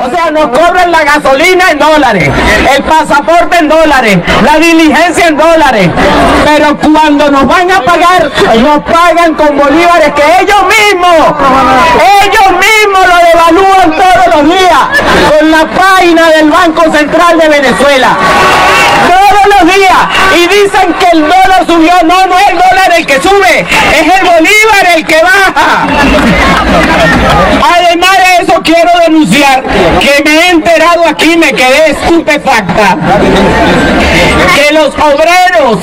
O sea, nos cobran la gasolina en dólares, el pasaporte en dólares, la diligencia en dólares. Pero cuando nos van a pagar, nos pagan con bolívares que ellos mismos, ellos mismos lo devalúan todos los días con la página del Banco Central de Venezuela. Todos los días. Y dicen que el dólar subió. No, no es el dólar el que sube, es el bolívar el que baja. Denunciar que me he enterado aquí, me quedé estupefacta, que los obreros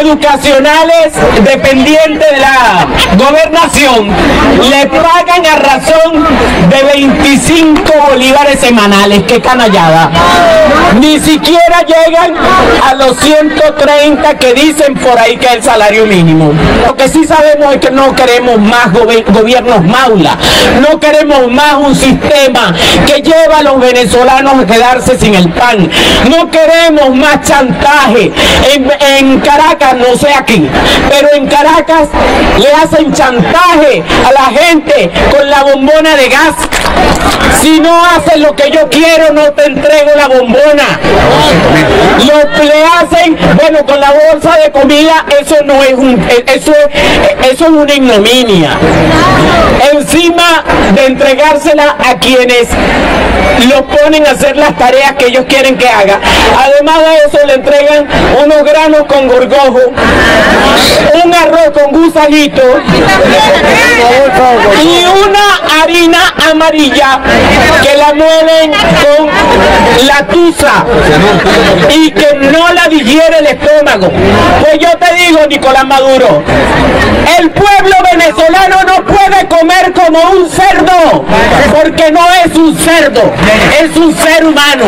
educacionales dependientes de la gobernación le pagan a razón de 25 bolívares semanales, qué canallada. Ni siquiera llegan a los 130 que dicen por ahí que es el salario mínimo. Lo que sí sabemos es que no queremos más gobiernos maula, no queremos más un sistema que lleva a los venezolanos a quedarse sin el pan, no queremos más chantaje. En, Caracas, no sé aquí, pero en Caracas le hacen chantaje a la gente con la bombona de gas. Si no haces lo que yo quiero, no te entrego la bombona. Con la bolsa de comida, eso no es un, eso, eso es una ignominia. Encima de entregársela a quienes lo ponen a hacer las tareas que ellos quieren que haga. Además de eso, le entregan unos granos con gorgojo, un arroz con gusanito y una harina amarilla que la muelen con la tusa y que no la digiere el estómago. Pues yo te digo, Nicolás Maduro, el pueblo venezolano no puede comer como un cerdo, porque no es un cerdo, es un ser humano.